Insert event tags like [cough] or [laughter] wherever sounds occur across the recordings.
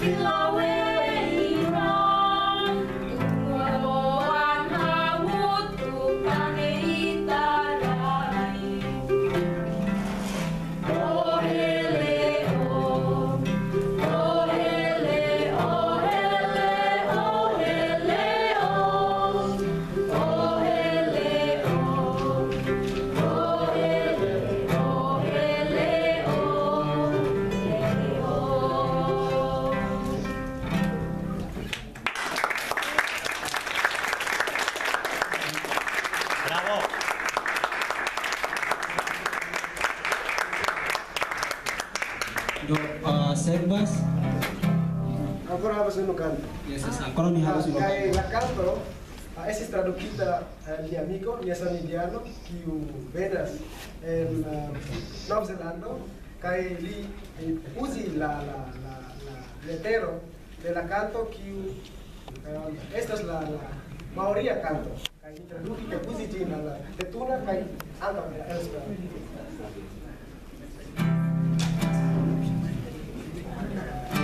belong. Servas. Ako ah, pues, harus yung kanta. Yes, yes. Ako rin harus yung kanta. Kaya es ah, eh, ah, traducida eh, mi amigo, mi venas en Nueva Zelanda, kai li eh, la la de la canto kiu esta es la la canto kai traduki ke la tetuna kai anda elsewhere. Thank you.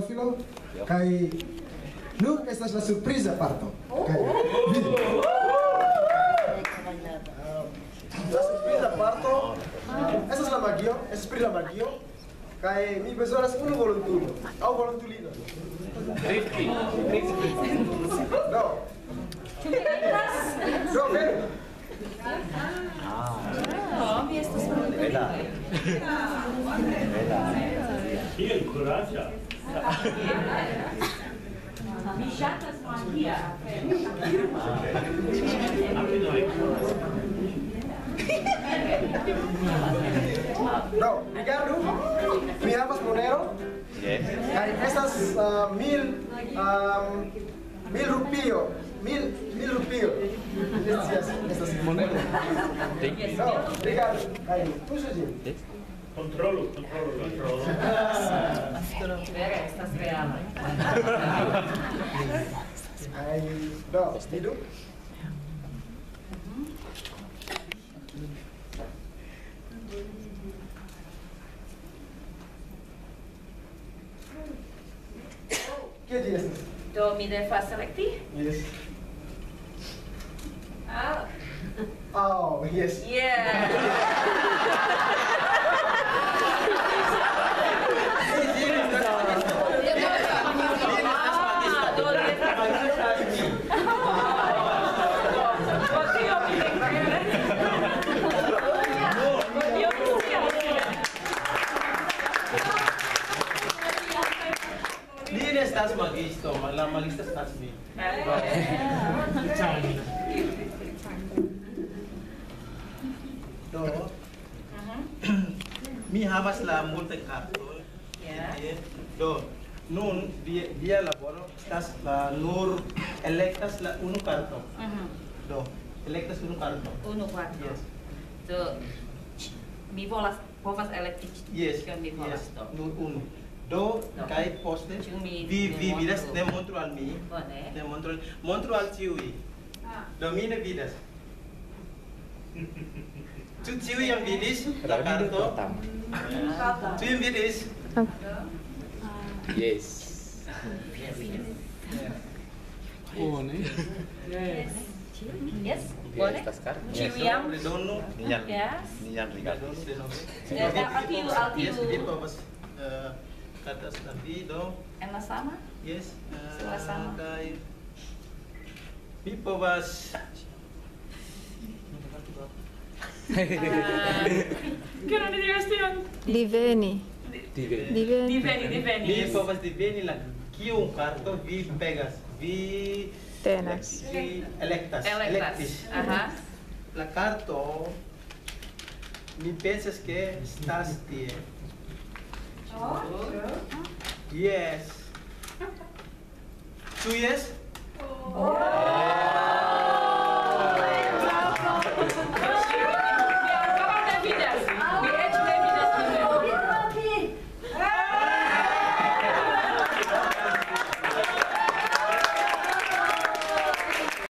Teofilo kai nun estas la surpriza parto kai oh. vidu la surpriza parto estas la magio estas pri la magio kai mi bezonas unu volontulo aŭ volontulino Rifki no Ĉu vi venas? Do, venu! Ah, vi estas Bela. Bela. Kiel kuraĝa! Mi ŝatas magia. Do, rigardu, mi havas monero. Yes. Kaj estas uh, mil um, mil rupio. Mil mil rupio. Yes, yes, estas monero. Do, rigardu, kaj tuŝu ĝin. Kontrolu, kontrolu, kontrolu. [laughs] real. Ahí, no, ¿tiro? Kje je jaz? Do mi da fa selekti? Yes. Oh. Oh, yes. Yeah. [laughs] Listo, la malista está así. Do. Uh-huh. Mi havas la multekarton. Ja. Do. Nun dia via laboro estas la nur elektas la unu karto. Uh-huh. Do. Elektas unu karto. Unu karton. Yes. Do. Mi volas povas elekti. Yes. Yes. Nur unu. Do, no. kai poste, mi, vi, vi vidas, ne montru al mi, Bone. ne montru, montru al tiui. Ah. Do mi ne vidas. [laughs] Tu tiui jam vidis, la karto. Ah. Tu jam vidis? Ah. Yes. Bone. Yes. Yes. Bone. Tiui jam. Redonu. Nian. Yes. Nian rigardis. Eh, al tiu, al tiu. Yes, vi povas. Eh, kata tapi do ena sama? Yes uh, sama. Kai. People was che eh, non kan è divertente diveni. Diveni. Diveni. Diveni diveni. People was diveni la chi un carto vi pegas. Vi tenas. Vi electas. Electis. Uh la carto mi pensas che stas tie Yes. Two years? Oh.